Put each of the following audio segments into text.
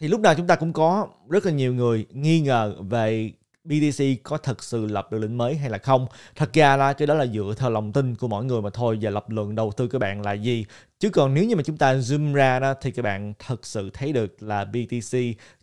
thì lúc nào chúng ta cũng có rất là nhiều người nghi ngờ về BTC có thật sự lập được đỉnh mới hay là không. Thật ra là cái đó là dựa theo lòng tin của mỗi người mà thôi. Và lập luận đầu tư các bạn là gì? Chứ còn nếu như mà chúng ta zoom ra đó thì các bạn thật sự thấy được là BTC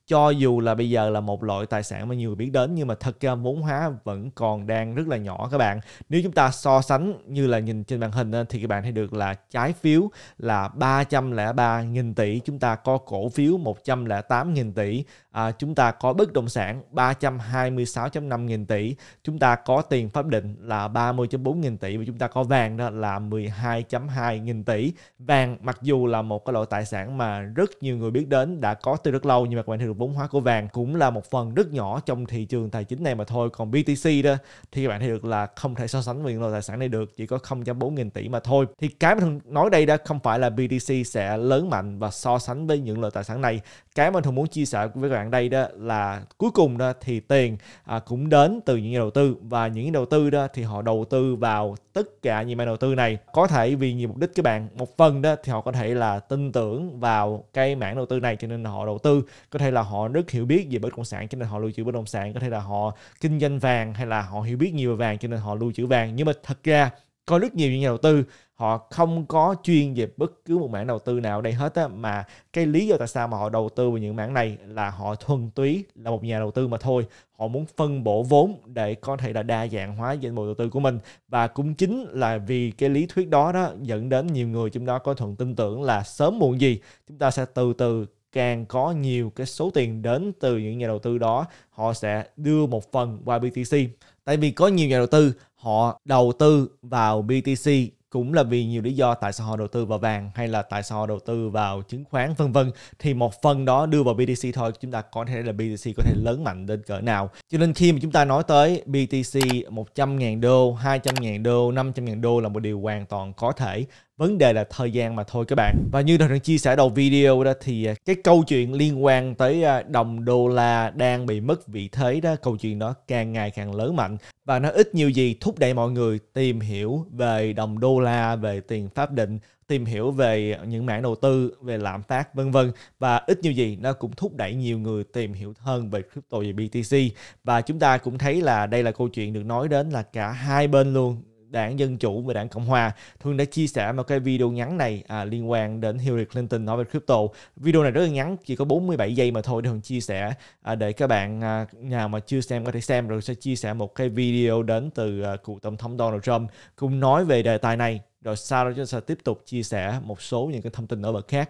cho dù là bây giờ là một loại tài sản mà nhiều người biết đến nhưng mà thật ra vốn hóa vẫn còn đang rất là nhỏ các bạn. Nếu chúng ta so sánh như là nhìn trên màn hình thì các bạn thấy được là trái phiếu là 303.000 tỷ chúng ta có cổ phiếu 108.000 tỷ à, chúng ta có bất động sản 326.5.000 tỷ chúng ta có tiền pháp định là 30.4.000 tỷ và chúng ta có vàng đó là 12.2.000 tỷ vàng mặc dù là một cái loại tài sản mà rất nhiều người biết đến đã có từ rất lâu nhưng mà các bạn thấy được vốn hóa của vàng cũng là một phần rất nhỏ trong thị trường tài chính này mà thôi. Còn BTC đó thì các bạn thấy được là không thể so sánh với những loại tài sản này được chỉ có 0.4 nghìn tỷ mà thôi. Thì cái mà thường nói đây đó không phải là BTC sẽ lớn mạnh và so sánh với những loại tài sản này. Cái mà thường muốn chia sẻ với các bạn đây đó là cuối cùng đó thì tiền à, cũng đến từ những nhà đầu tư. Và những nhà đầu tư đó thì họ đầu tư vào tất cả những mã đầu tư này. Có thể vì nhiều mục đích các bạn một phần đó, thì họ có thể là tin tưởng vào cái mảng đầu tư này, cho nên họ đầu tư. Có thể là họ rất hiểu biết về bất động sản, cho nên họ lưu trữ bất động sản. Có thể là họ kinh doanh vàng, hay là họ hiểu biết nhiều về vàng, cho nên họ lưu trữ vàng. Nhưng mà thật ra, có rất nhiều những nhà đầu tư họ không có chuyên về bất cứ một mảng đầu tư nào ở đây hết á, mà cái lý do tại sao mà họ đầu tư vào những mảng này là họ thuần túy là một nhà đầu tư mà thôi. Họ muốn phân bổ vốn để có thể là đa dạng hóa danh mục đầu tư của mình. Và cũng chính là vì cái lý thuyết đó đó dẫn đến nhiều người trong đó có thuận tin tưởng là sớm muộn gì chúng ta sẽ từ từ càng có nhiều cái số tiền đến từ những nhà đầu tư đó, họ sẽ đưa một phần qua BTC tại vì có nhiều nhà đầu tư, họ đầu tư vào BTC cũng là vì nhiều lý do, tại sao họ đầu tư vào vàng hay là tại sao họ đầu tư vào chứng khoán, vân vân. Thì một phần đó đưa vào BTC thôi, chúng ta có thể là BTC có thể lớn mạnh đến cỡ nào. Cho nên khi mà chúng ta nói tới BTC 100.000 đô 200.000 đô 500.000 đô là một điều hoàn toàn có thể vấn đề là thời gian mà thôi các bạn. Và như tôi chia sẻ đầu video đó, thì à, cái câu chuyện liên quan tới à, đồng đô la đang bị mất vị thế đó, câu chuyện đó càng ngày càng lớn mạnh. Và nó ít nhiều gì thúc đẩy mọi người tìm hiểu về đồng đô la, về tiền pháp định, tìm hiểu về những mảng đầu tư, về lạm phát, vân vân. Và ít nhiều gì, nó cũng thúc đẩy nhiều người tìm hiểu hơn về crypto và BTC và chúng ta cũng thấy là đây là câu chuyện được nói đến là cả hai bên luôn đảng Dân Chủ và đảng Cộng Hòa. Thương đã chia sẻ một cái video ngắn này à, liên quan đến Hillary Clinton nói về crypto. Video này rất là ngắn, chỉ có 47 giây mà thôi để Hường chia sẻ à, để các bạn à, nào mà chưa xem có thể xem rồi sẽ chia sẻ một cái video đến từ à, cựu tổng thống Donald Trump cũng nói về đề tài này. Rồi sau đó chúng ta sẽ tiếp tục chia sẻ một số những cái thông tin nổi bật khác.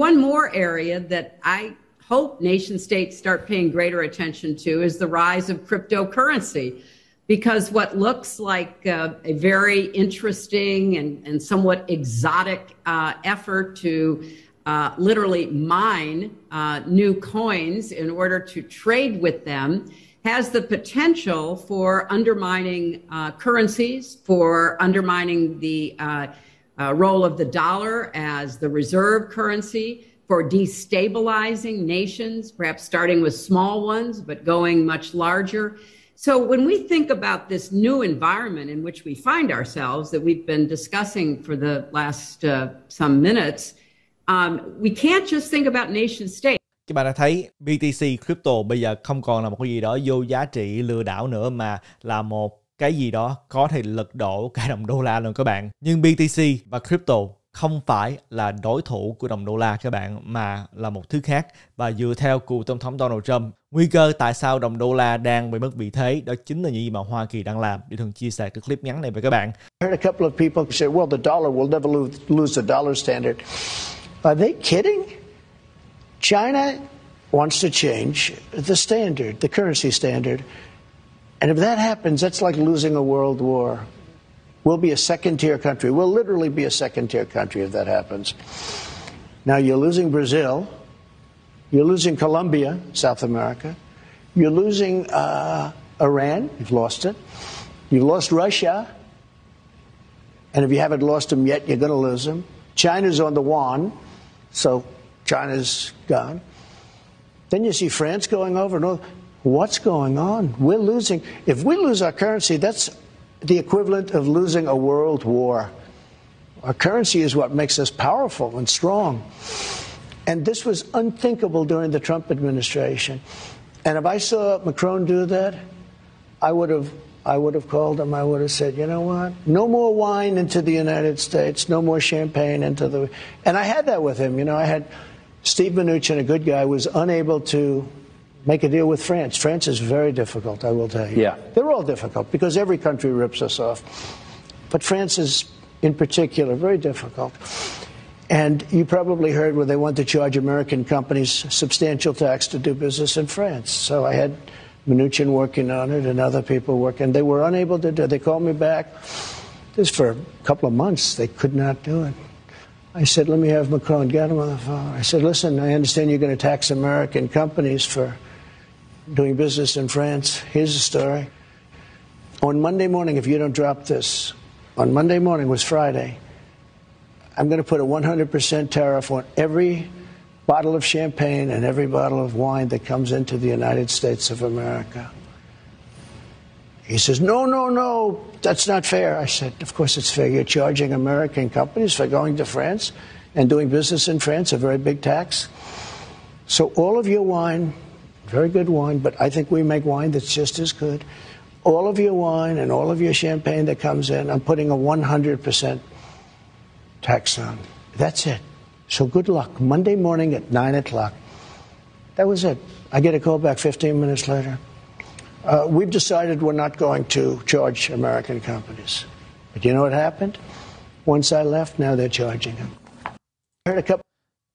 One more area that I hope nation states start paying greater attention to is the rise of cryptocurrency. Because what looks like a very interesting and, and somewhat exotic uh, effort to uh, literally mine uh, new coins in order to trade with them has the potential for undermining uh, currencies, for undermining the uh, role of the dollar as the reserve currency, for destabilizing nations, perhaps starting with small ones, but going much larger. So, when we think about this new environment in which we find ourselves that we've been discussing for the last uh, some minutes, um, we can't just think about nation state. Các bạn đã thấy BTC crypto bây giờ không còn là một cái gì đó vô giá trị lừa đảo nữa mà là một cái gì đó có thể lật đổ cả đồng đô la luôn các bạn. Nhưng BTC và crypto không phải là đối thủ của đồng đô la các bạn mà là một thứ khác và dựa theo cựu tổng thống Donald Trump nguy cơ tại sao đồng đô la đang bị mất vị thế đó chính là những gì mà Hoa Kỳ đang làm để thường chia sẻ cái clip ngắn này với các bạn. I heard a couple of people say, well, the dollar will never lose, lose the dollar standard. Are they kidding? China wants to change the standard, the currency standard. And if that happens, that's like losing a world war. We'll be a second tier country. We'll literally be a second tier country if that happens. Now, you're losing Brazil. You're losing Colombia, South America. You're losing uh, Iran. You've lost it. You've lost Russia. And if you haven't lost them yet, you're going to lose them. China's on the yuan, so China's gone. Then you see France going over. No, what's going on? We're losing. If we lose our currency, that's the equivalent of losing a world war. Our currency is what makes us powerful and strong. And this was unthinkable during the Trump administration. And if I saw Macron do that, I would have I would have called him. I would have said, you know what? No more wine into the United States. No more champagne into the. And I had that with him. You know, I had Steve Mnuchin, a good guy, was unable to make a deal with France. France is very difficult, I will tell you. Yeah. They're all difficult because every country rips us off. But France is, in particular, very difficult. And you probably heard where they want to charge American companies substantial tax to do business in France. So I had Mnuchin working on it and other people working. They were unable to do it. They called me back. This for a couple of months. They could not do it. I said, let me have Macron get him on the phone. I said, listen, I understand you're going to tax American companies for doing business in France. Here's the story. On Monday morning, if you don't drop this, on Monday morning was Friday, I'm going to put a 100% tariff on every bottle of champagne and every bottle of wine that comes into the United States of America. He says, No, no, no, that's not fair. I said, Of course it's fair. You're charging American companies for going to France and doing business in France, a very big tax. So all of your wine, very good wine, but I think we make wine that's just as good. All of your wine and all of your champagne that comes in, I'm putting a 100% tax on. That's it. So good luck. Monday morning at 9 o'clock. That was it. I get a call back 15 minutes later. Uh, we've decided we're not going to charge American companies. But you know what happened? Once I left, now they're charging them. Heard a couple.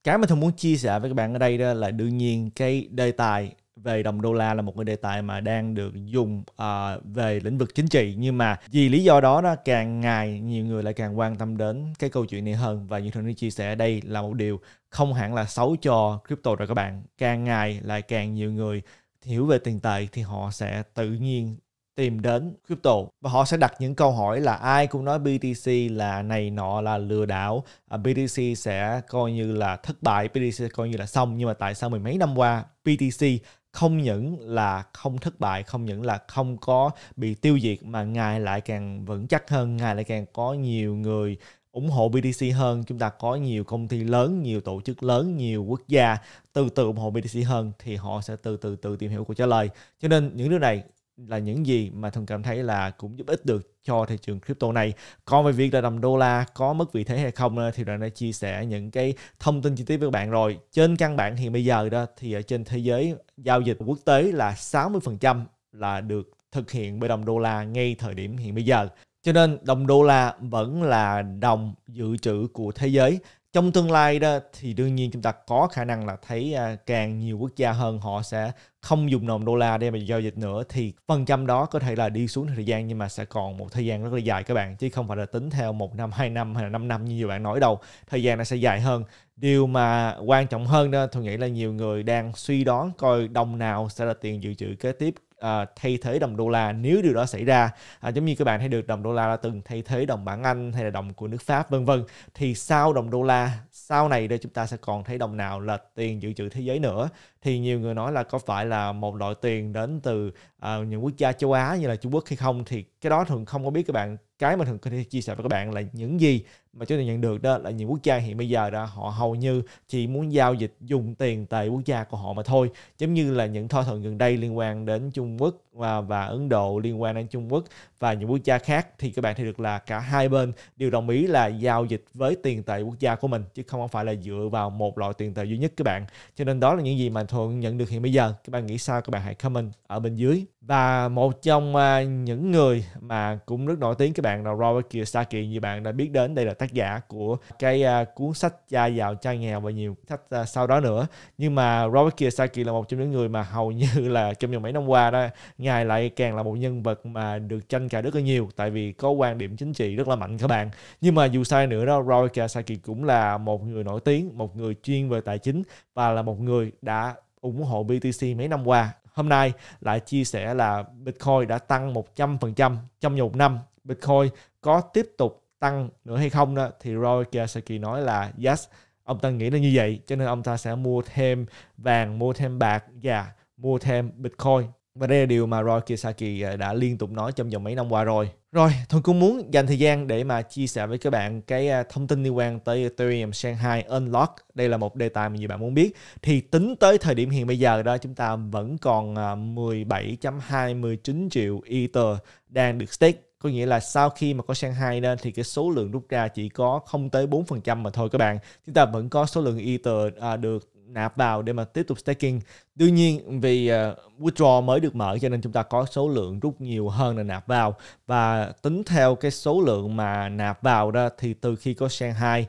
cái mà tôi muốn chia sẻ với các bạn ở đây đó là đương nhiên cái đề tài về đồng đô la là một cái đề tài mà đang được dùng uh, về lĩnh vực chính trị. Nhưng mà vì lý do đó đó càng ngày nhiều người lại càng quan tâm đến cái câu chuyện này hơn. Và như tôi chia sẻ đây là một điều không hẳn là xấu cho crypto rồi các bạn. Càng ngày lại càng nhiều người hiểu về tiền tệ thì họ sẽ tự nhiên tìm đến crypto. Và họ sẽ đặt những câu hỏi là ai cũng nói BTC là này nọ là lừa đảo. À, BTC sẽ coi như là thất bại BTC coi như là xong. Nhưng mà tại sao mười mấy năm qua BTC không những là không thất bại, không những là không có bị tiêu diệt, mà ngài lại càng vững chắc hơn, ngài lại càng có nhiều người ủng hộ BTC hơn. Chúng ta có nhiều công ty lớn, nhiều tổ chức lớn, nhiều quốc gia từ từ ủng hộ BTC hơn thì họ sẽ từ từ từ tìm hiểu câu trả lời. Cho nên những điều này là những gì mà thường cảm thấy là cũng giúp ích được cho thị trường crypto này. Còn về việc là đồng đô la có mất vị thế hay không thì đoàn đã chia sẻ những cái thông tin chi tiết với các bạn rồi. Trên căn bản hiện bây giờ đó, thì ở trên thế giới giao dịch quốc tế là 60% là được thực hiện bởi đồng đô la ngay thời điểm hiện bây giờ. Cho nên đồng đô la vẫn là đồng dự trữ của thế giới trong tương lai đó, thì đương nhiên chúng ta có khả năng là thấy à, càng nhiều quốc gia hơn họ sẽ không dùng đồng đô la để mà giao dịch nữa, thì phần trăm đó có thể là đi xuống thời gian nhưng mà sẽ còn một thời gian rất là dài các bạn, chứ không phải là tính theo một năm, hai năm hay là năm năm như nhiều bạn nói đâu. Thời gian nó sẽ dài hơn. Điều mà quan trọng hơn đó, tôi nghĩ là nhiều người đang suy đoán coi đồng nào sẽ là tiền dự trữ kế tiếp uh, thay thế đồng đô la nếu điều đó xảy ra. Uh, giống như các bạn thấy được đồng đô la đã từng thay thế đồng bảng Anh hay là đồng của nước Pháp vân vân. Thì sau đồng đô la sau này đây chúng ta sẽ còn thấy đồng nào là tiền dự trữ thế giới nữa thì nhiều người nói là có phải là một loại tiền đến từ uh, những quốc gia châu Á như là Trung Quốc hay không? Thì cái đó thường không có biết các bạn. Cái mà thường có thể chia sẻ với các bạn là những gì mà chúng ta nhận được đó là những quốc gia hiện bây giờ đó họ hầu như chỉ muốn giao dịch dùng tiền tệ quốc gia của họ mà thôi. Giống như là những thỏa thuận gần đây liên quan đến Trung Quốc và, và Ấn Độ liên quan đến Trung Quốc và những quốc gia khác thì các bạn thấy được là cả hai bên đều đồng ý là giao dịch với tiền tệ quốc gia của mình chứ không phải là dựa vào một loại tiền tệ duy nhất các bạn. Cho nên đó là những gì mà thuận nhận được hiện bây giờ. Các bạn nghĩ sao? Các bạn hãy comment ở bên dưới và một trong uh, những người mà cũng rất nổi tiếng các bạn là Robert Kiyosaki như bạn đã biết đến đây là tác giả của cái uh, cuốn sách cha giàu cha nghèo và nhiều sách uh, sau đó nữa. Nhưng mà Robert Kiyosaki là một trong những người mà hầu như là trong vòng mấy năm qua đó ngài lại càng là một nhân vật mà được tranh cãi rất là nhiều tại vì có quan điểm chính trị rất là mạnh các bạn. Nhưng mà dù sao nữa đó Robert Kiyosaki cũng là một người nổi tiếng một người chuyên về tài chính và là một người đã ủng hộ BTC mấy năm qua hôm nay lại chia sẻ là Bitcoin đã tăng 100% trong một năm. Bitcoin có tiếp tục tăng nữa hay không đó thì Roy Kiyosaki nói là yes, ông ta nghĩ là như vậy cho nên ông ta sẽ mua thêm vàng, mua thêm bạc và mua thêm Bitcoin và đây là điều mà Roy Kiyosaki ờ, đã liên tục nói trong vòng mấy năm qua rồi. Rồi, tôi cũng muốn dành thời gian để mà chia sẻ với các bạn cái à, thông tin liên quan tới Ethereum Shanghai Unlock. Đây là một đề tài mà nhiều bạn muốn biết. Thì tính tới thời điểm hiện bây giờ đó chúng ta vẫn còn à, 17.29 triệu Ether đang được stake có nghĩa là sau khi mà có Shanghai lên thì cái số lượng rút ra chỉ có không tới 4% mà thôi các bạn. Chúng ta vẫn có số lượng Ether à, được nạp vào để mà tiếp tục staking. Đương nhiên vì uh, withdraw mới được mở cho nên chúng ta có số lượng rút nhiều hơn là nạp vào. Và tính theo cái số lượng mà nạp vào đó thì từ khi có Shanghai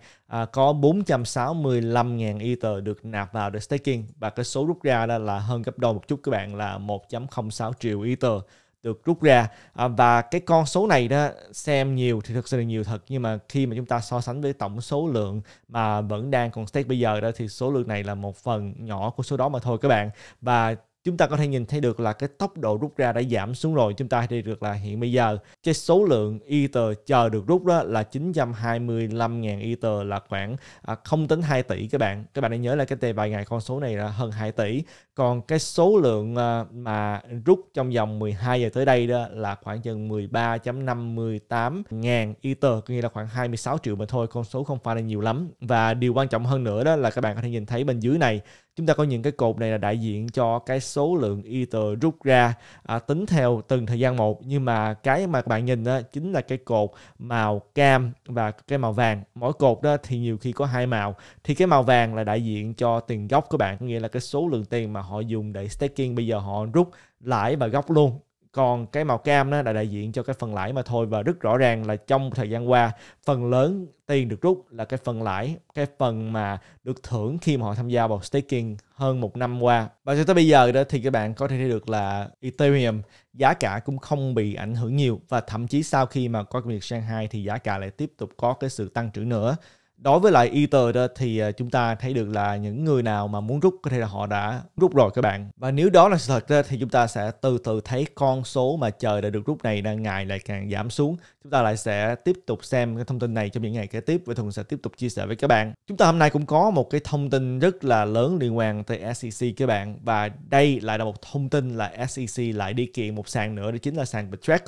uh, có 465.000 Ether được nạp vào để staking. Và cái số rút ra đó là hơn gấp đôi một chút các bạn là 1.06 triệu Ether được rút ra. À, và cái con số này đó xem nhiều thì thực sự là nhiều thật nhưng mà khi mà chúng ta so sánh với tổng số lượng mà vẫn đang còn stake bây giờ đó thì số lượng này là một phần nhỏ của số đó mà thôi các bạn. Và chúng ta có thể nhìn thấy được là cái tốc độ rút ra đã giảm xuống rồi. Chúng ta thấy được là hiện bây giờ cái số lượng ether chờ được rút đó là 925.000 ether là khoảng à, không tính 2 tỷ các bạn. Các bạn hãy nhớ là cái tề vài ngày con số này là hơn 2 tỷ. Còn cái số lượng à, mà rút trong vòng 12 giờ tới đây đó là khoảng chừng 13.58 ngàn ether có nghĩa là khoảng 26 triệu mà thôi. Con số không phải là nhiều lắm. Và điều quan trọng hơn nữa đó là các bạn có thể nhìn thấy bên dưới này chúng ta có những cái cột này là đại diện cho cái số lượng ether rút ra à, tính theo từng thời gian một. Nhưng mà cái mà các bạn nhìn đó chính là cái cột màu cam và cái màu vàng. Mỗi cột đó thì nhiều khi có hai màu. Thì cái màu vàng là đại diện cho tiền gốc của bạn có nghĩa là cái số lượng tiền mà họ dùng để staking. Bây giờ họ rút lãi và gốc luôn còn cái màu cam đó là đại diện cho cái phần lãi mà thôi và rất rõ ràng là trong thời gian qua, phần lớn tiền được rút là cái phần lãi, cái phần mà được thưởng khi mà họ tham gia vào staking hơn một năm qua. Và cho tới bây giờ đó thì các bạn có thể thấy được là Ethereum giá cả cũng không bị ảnh hưởng nhiều và thậm chí sau khi mà có việc Shanghai thì giá cả lại tiếp tục có cái sự tăng trưởng nữa đối với lại Ether đó thì à, chúng ta thấy được là những người nào mà muốn rút có thể là họ đã rút rồi các bạn. Và nếu đó là sự thật đó, thì chúng ta sẽ từ từ thấy con số mà chờ đã được rút này đang ngày lại càng giảm xuống. Chúng ta lại sẽ tiếp tục xem cái thông tin này trong những ngày kế tiếp và thường sẽ tiếp tục chia sẻ với các bạn. Chúng ta hôm nay cũng có một cái thông tin rất là lớn liên quan tới SEC các bạn. Và đây lại là một thông tin là SEC lại đi kiện một sàn nữa đó chính là sàn Bitrex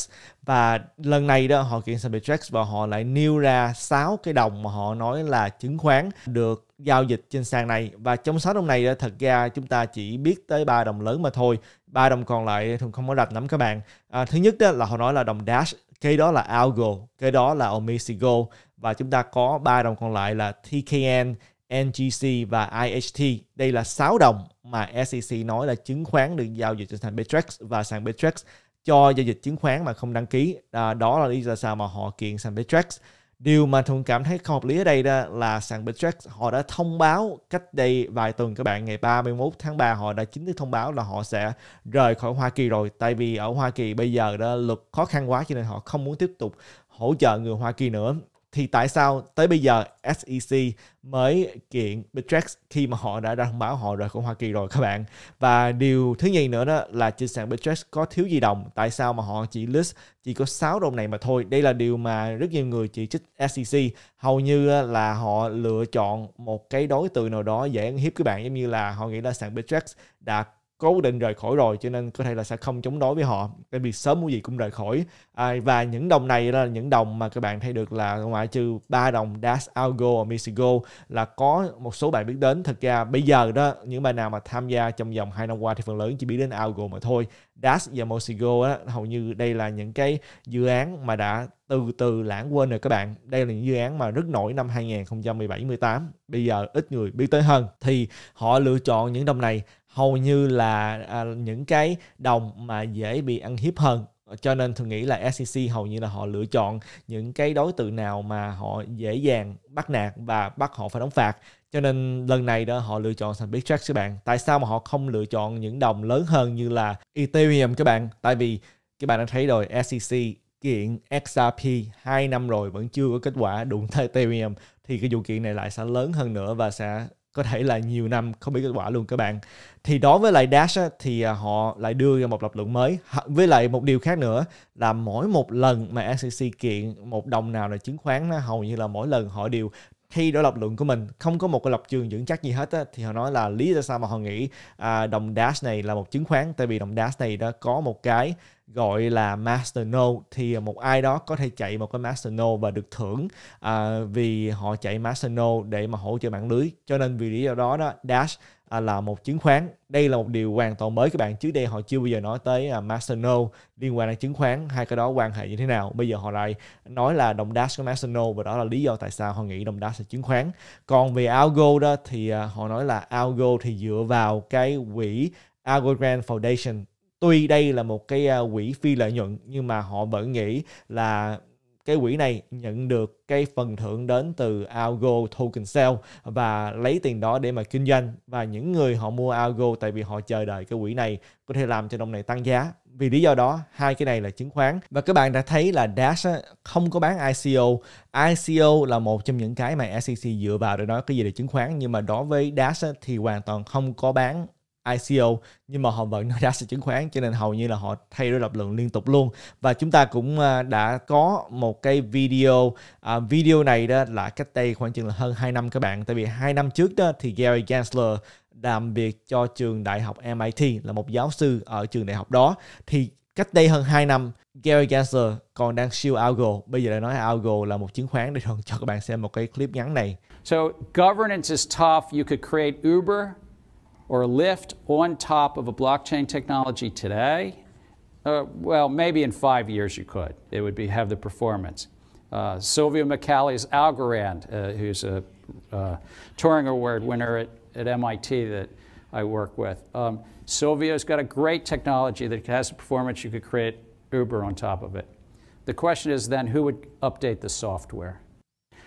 và lần này đó họ kiện sàn Bitrex và họ lại nêu ra 6 cái đồng mà họ nói là chứng khoán được giao dịch trên sàn này và trong sáu đồng này thật ra chúng ta chỉ biết tới ba đồng lớn mà thôi ba đồng còn lại thường không có rạch lắm các bạn à, thứ nhất đó là họ nói là đồng dash cái đó là algo cái đó là omisigo và chúng ta có ba đồng còn lại là tkn NGC và IHT. Đây là 6 đồng mà SEC nói là chứng khoán được giao dịch trên sàn Betrex và sàn Betrex cho giao dịch chứng khoán mà không đăng ký. À, đó là lý do sao mà họ kiện sàn Betrex điều mà thuận cảm thấy không hợp lý ở đây đó là sàn Bittrex họ đã thông báo cách đây vài tuần các bạn, ngày 31 tháng 3 họ đã chính thức thông báo là họ sẽ rời khỏi Hoa Kỳ rồi. Tại vì ở Hoa Kỳ bây giờ đó luật khó khăn quá cho nên họ không muốn tiếp tục hỗ trợ người Hoa Kỳ nữa thì tại sao tới bây giờ SEC mới kiện Bittrex khi mà họ đã ra thông báo họ rời khỏi Hoa Kỳ rồi các bạn? Và điều thứ nhì nữa đó là trên sàn Bittrex có thiếu gì đồng tại sao mà họ chỉ list chỉ có 6 đồng này mà thôi? Đây là điều mà rất nhiều người chỉ trích SEC hầu như là họ lựa chọn một cái đối tượng nào đó dễ ăn hiếp các bạn, giống như là họ nghĩ là sàn Bittrex đã cố định rời khỏi rồi cho nên có thể là sẽ không chống đối với họ Cái việc sớm mua gì cũng rời khỏi à, và những đồng này là những đồng mà các bạn thấy được là ngoại trừ ba đồng Dash Algo và Misigo là có một số bạn biết đến thật ra bây giờ đó những bạn nào mà tham gia trong vòng hai năm qua thì phần lớn chỉ biết đến Algo mà thôi Dash và Mosigo đó, hầu như đây là những cái dự án mà đã từ từ lãng quên rồi các bạn. Đây là những dự án mà rất nổi năm 2017-18. Bây giờ ít người biết tới hơn. Thì họ lựa chọn những đồng này hầu như là à, những cái đồng mà dễ bị ăn hiếp hơn. Cho nên tôi nghĩ là SEC hầu như là họ lựa chọn những cái đối tượng nào mà họ dễ dàng bắt nạt và bắt họ phải đóng phạt. Cho nên lần này đó họ lựa chọn sàn Bittrex các bạn. Tại sao mà họ không lựa chọn những đồng lớn hơn như là Ethereum các bạn? Tại vì các bạn đã thấy rồi SEC kiện XRP 2 năm rồi vẫn chưa có kết quả đụng tới Ethereum thì cái vụ kiện này lại sẽ lớn hơn nữa và sẽ có thể là nhiều năm không biết kết quả luôn các bạn. Thì đối với lại Dash á, thì à, họ lại đưa ra một lập luận mới. Với lại một điều khác nữa là mỗi một lần mà SEC kiện một đồng nào là chứng khoán hầu như là mỗi lần họ đều khi đổi lập luận của mình không có một cái lập trường vững chắc gì hết á, thì họ nói là lý do sao mà họ nghĩ à, đồng dash này là một chứng khoán tại vì đồng dash này đã có một cái gọi là master node thì một ai đó có thể chạy một cái master node và được thưởng à, vì họ chạy master node để mà hỗ trợ mạng lưới. Cho nên vì lý do đó đó dash À, là một chứng khoán. Đây là một điều hoàn toàn mới các bạn. Trước đây họ chưa bao giờ nói tới à, Masano liên quan đến chứng khoán, hai cái đó quan hệ như thế nào. Bây giờ họ lại nói là đồng dash có Masano và đó là lý do tại sao họ nghĩ đồng dash là chứng khoán. Còn về algo đó thì à, họ nói là algo thì dựa vào cái quỹ Algorand Foundation. Tuy đây là một cái quỹ phi lợi nhuận nhưng mà họ vẫn nghĩ là cái quỹ này nhận được cái phần thưởng đến từ Algo token sale và lấy tiền đó để mà kinh doanh. Và những người họ mua Algo tại vì họ chờ đợi cái quỹ này có thể làm cho đồng này tăng giá. Vì lý do đó, hai cái này là chứng khoán. Và các bạn đã thấy là Dash không có bán ICO ICO là một trong những cái mà SEC dựa vào để nói cái gì là chứng khoán. Nhưng mà đối với Dash thì hoàn toàn không có bán ICO nhưng mà họ vẫn nói ra chứng khoán cho nên hầu như là họ thay đổi lập lượng liên tục luôn. Và chúng ta cũng à, đã có một cái video à, video này đó là cách đây khoảng chừng là hơn 2 năm các bạn. Tại vì hai năm trước đó thì Gary Gensler làm việc cho trường đại học MIT là một giáo sư ở trường đại học đó. Thì cách đây hơn 2 năm Gary Gensler còn đang siêu Algo. Bây giờ lại nói Algo là một chứng khoán để cho các bạn xem một cái clip ngắn này. So governance is tough. You could create Uber or Lyft on top of a blockchain technology today? Uh, well, maybe in five years you could. It would be have the performance. Uh, Sylvia McCally's Algorand, uh, who's a uh, Turing Award winner at, at, MIT that I work with. Um, Sylvia's got a great technology that has the performance. You could create Uber on top of it. The question is then who would update the software?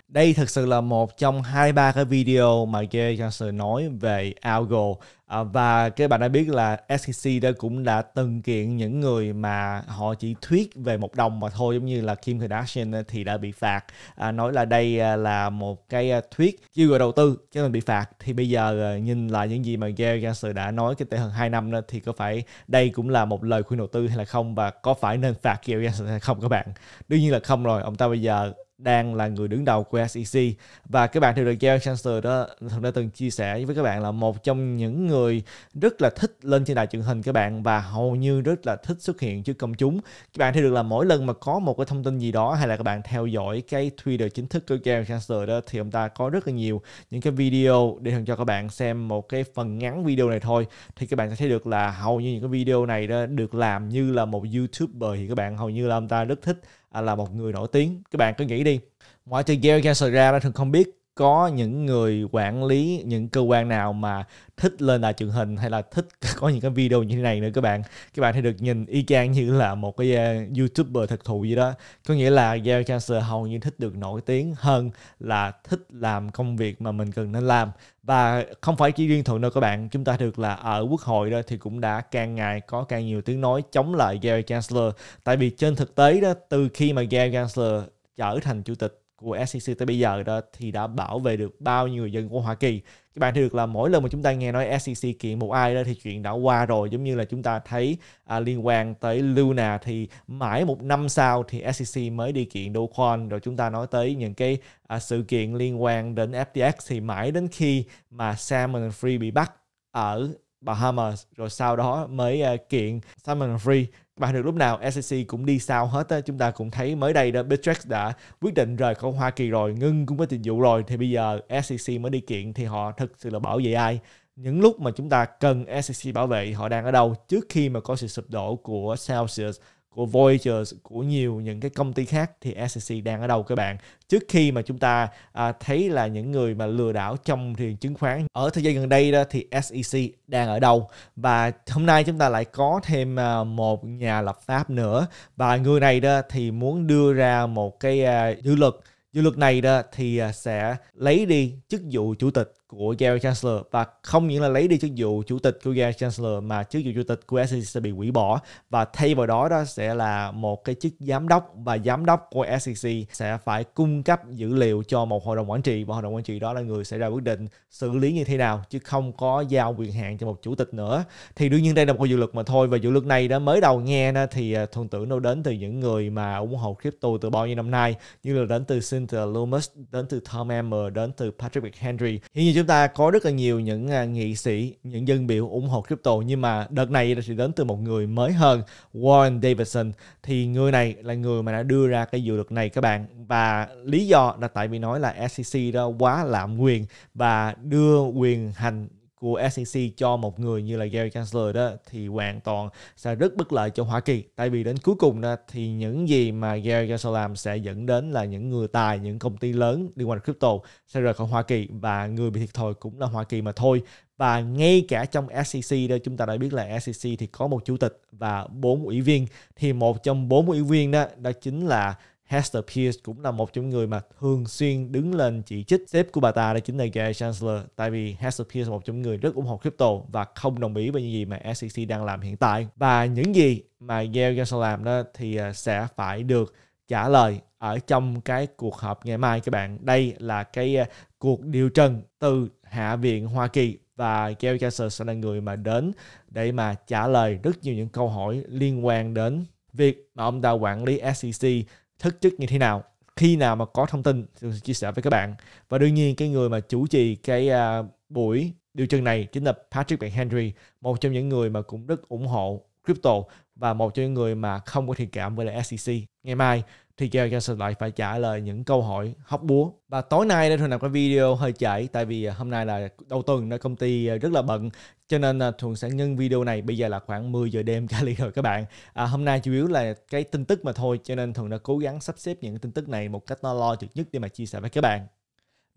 Đây thực sự là một trong hai ba cái video mà Gary Johnson nói về algo. À, và các bạn đã biết là SEC đã cũng đã từng kiện những người mà họ chỉ thuyết về một đồng mà thôi giống như là Kim Kardashian thì đã bị phạt. À, nói là đây à, là một cái à, thuyết chưa gọi đầu tư cho nên bị phạt. Thì bây giờ à, nhìn lại những gì mà Gary Johnson đã nói cái tệ hơn 2 năm đó thì có phải đây cũng là một lời khuyên đầu tư hay là không? Và có phải nên phạt Gary Johnson hay không các bạn? Đương nhiên là không rồi. Ông ta bây giờ đang là người đứng đầu của SEC và các bạn thì được Gary Chancellor đó thường đã từng chia sẻ với các bạn là một trong những người rất là thích lên trên đài truyền hình các bạn và hầu như rất là thích xuất hiện trước công chúng. Các bạn thì được là mỗi lần mà có một cái thông tin gì đó hay là các bạn theo dõi cái Twitter chính thức của Gary Chancellor đó thì ông ta có rất là nhiều những cái video để cho các bạn xem một cái phần ngắn video này thôi. Thì các bạn sẽ thấy được là hầu như những cái video này đó được làm như là một YouTuber thì các bạn hầu như là ông ta rất thích. À, là một người nổi tiếng. Các bạn cứ nghĩ đi. Ngoại trừ Gary Gensler ra thường không biết có những người quản lý những cơ quan nào mà thích lên đài truyền hình hay là thích có những cái video như thế này nữa các bạn? Các bạn sẽ được nhìn y chang như là một cái uh, youtuber thực thụ gì đó. Có nghĩa là Gary Chancellor hầu như thích được nổi tiếng hơn là thích làm công việc mà mình cần nên làm. Và không phải chỉ riêng thuận đâu các bạn. Chúng ta được là ở quốc hội đó thì cũng đã càng ngày có càng nhiều tiếng nói chống lại Gary Chancellor tại vì trên thực tế đó từ khi mà Gary Chancellor trở thành chủ tịch của SEC tới bây giờ đó thì đã bảo vệ được bao nhiêu người dân của Hoa Kỳ. Các bạn thấy được là mỗi lần mà chúng ta nghe nói SEC kiện một ai đó thì chuyện đã qua rồi giống như là chúng ta thấy à, liên quan tới Luna thì mãi một năm sau thì SEC mới đi kiện Do Kwon rồi chúng ta nói tới những cái à, sự kiện liên quan đến FTX thì mãi đến khi mà Salmon Free bị bắt ở Bahamas rồi sau đó mới uh, kiện Simon Free. Bạn được lúc nào SEC cũng đi sau hết á chúng ta cũng thấy mới đây đó Bittrex đã quyết định rời khỏi Hoa Kỳ rồi ngưng cũng có tình vụ rồi. Thì bây giờ SEC mới đi kiện thì họ thực sự là bảo vệ ai? Những lúc mà chúng ta cần SEC bảo vệ họ đang ở đâu? Trước khi mà có sự sụp đổ của Celsius của Voyager của nhiều những cái công ty khác thì SEC đang ở đâu các bạn? Trước khi mà chúng ta à, thấy là những người mà lừa đảo trong thị trường chứng khoán ở thời gian gần đây đó thì SEC đang ở đâu? Và hôm nay chúng ta lại có thêm à, một nhà lập pháp nữa. Và người này đó thì muốn đưa ra một cái à, dự luật. Dự luật này đó thì à, sẽ lấy đi chức vụ chủ tịch của Gary Chancellor và không những là lấy đi chức vụ chủ tịch của Gary Chancellor mà chức vụ chủ tịch của SEC sẽ bị hủy bỏ. Và thay vào đó đó sẽ là một cái chức giám đốc và giám đốc của SEC sẽ phải cung cấp dữ liệu cho một hội đồng quản trị và hội đồng quản trị đó là người sẽ ra quyết định xử lý như thế nào chứ không có giao quyền hạn cho một chủ tịch nữa. Thì đương nhiên đây là một dự luật mà thôi và dự luật này đó mới đầu nghe đó thì à, thuận tưởng đâu đến từ những người mà ủng hộ crypto từ bao nhiêu năm nay như là đến từ Cynthia Loomis đến từ Tom Emmer đến từ Patrick McHenry. Hiện như chúng ta có rất là nhiều những à, nghị sĩ, những dân biểu ủng hộ crypto, nhưng mà đợt này thì đến từ một người mới hơn, Warren Davidson. Thì người này là người mà đã đưa ra cái dự luật này các bạn. Và lý do là tại vì nói là SEC đó quá lạm quyền và đưa quyền hành của SEC cho một người như là Gary Gensler đó thì hoàn toàn sẽ rất bất lợi cho Hoa Kỳ. Tại vì đến cuối cùng đó, thì những gì mà Gary Gensler làm sẽ dẫn đến là những người tài những công ty lớn liên quan đến crypto sẽ rời khỏi Hoa Kỳ và người bị thiệt thòi cũng là Hoa Kỳ mà thôi. Và ngay cả trong SEC đó chúng ta đã biết là SEC thì có một chủ tịch và bốn ủy viên. Thì một trong bốn ủy viên đó đó chính là Hester Pierce cũng là một trong người mà thường xuyên đứng lên chỉ trích sếp của bà ta, đó chính là Gary Chancellor. Tại vì Hester Pierce là một trong những người rất ủng hộ crypto và không đồng ý với những gì mà SEC đang làm hiện tại. Và những gì mà Gary Chancellor làm đó thì à, sẽ phải được trả lời ở trong cái cuộc họp ngày mai các bạn. Đây là cái à, cuộc điều trần từ Hạ viện Hoa Kỳ và Gary Chancellor sẽ là người mà đến để mà trả lời rất nhiều những câu hỏi liên quan đến việc mà ông ta quản lý SEC thức chức như thế nào khi nào mà có thông tin tôi sẽ chia sẻ với các bạn. Và đương nhiên cái người mà chủ trì cái uh, buổi điều trần này chính là Patrick McHenry một trong những người mà cũng rất ủng hộ crypto và một trong những người mà không có thiện cảm với lại SEC ngày mai thì Gary Gensler lại phải trả lời những câu hỏi hóc búa. Và tối nay đây thường làm cái video hơi chạy tại vì à, hôm nay là đầu tuần nên công ty à, rất là bận. Cho nên à, thường sẽ nhân video này bây giờ là khoảng 10 giờ đêm Cali rồi các bạn. À, hôm nay chủ yếu là cái tin tức mà thôi cho nên thường đã cố gắng sắp xếp những tin tức này một cách nó lo trực nhất để mà chia sẻ với các bạn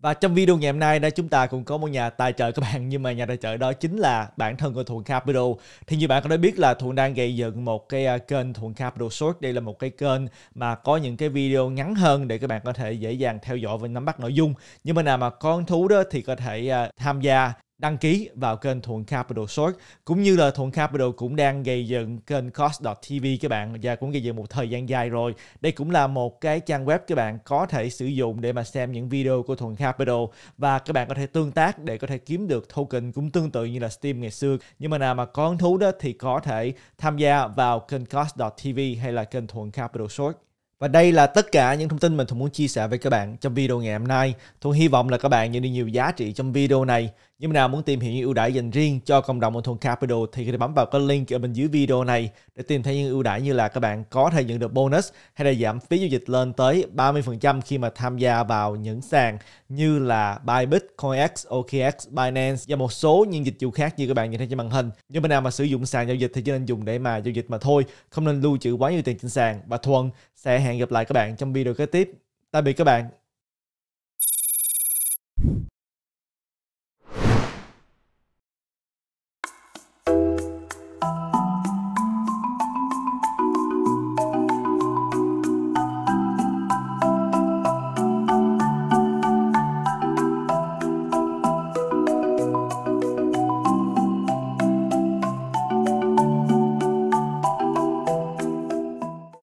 và trong video ngày hôm nay đó, chúng ta cũng có một nhà tài trợ các bạn nhưng mà nhà tài trợ đó chính là bản thân của Thuận Capital. Thì như bạn có đã biết là Thuận đang gây dựng một cái à, kênh Thuận Capital Short. Đây là một cái kênh mà có những cái video ngắn hơn để các bạn có thể dễ dàng theo dõi và nắm bắt nội dung. Nhưng mà nào mà con thú đó thì có thể à, tham gia đăng ký vào kênh Thuận Capital Short cũng như là Thuận Capital cũng đang gây dựng kênh Cost.tv các bạn, và cũng gây dựng một thời gian dài rồi đây cũng là một cái trang web các bạn có thể sử dụng để mà xem những video của Thuận Capital, và các bạn có thể tương tác để có thể kiếm được token cũng tương tự như là Steam ngày xưa nhưng mà nào mà có hứng thú đó thì có thể tham gia vào kênh Cost.tv hay là kênh Thuận Capital Short và đây là tất cả những thông tin mình Thuận muốn chia sẻ với các bạn trong video ngày hôm nay. Thuận hy vọng là các bạn nhận được nhiều giá trị trong video này. Nhưng mà nào muốn tìm hiểu những ưu đãi dành riêng cho cộng đồng ở Capital thì có thể bấm vào cái link ở bên dưới video này để tìm thấy những ưu đãi như là các bạn có thể nhận được bonus hay là giảm phí giao dịch lên tới 30% khi mà tham gia vào những sàn như là Bybit, CoinX, OKX, Binance và một số những dịch vụ khác như các bạn nhìn thấy trên màn hình. Nhưng mà nào mà sử dụng sàn giao dịch thì chỉ nên dùng để mà giao dịch mà thôi, không nên lưu trữ quá nhiều tiền trên sàn. Và Thuận sẽ hẹn gặp lại các bạn trong video kế tiếp. Tạm biệt các bạn.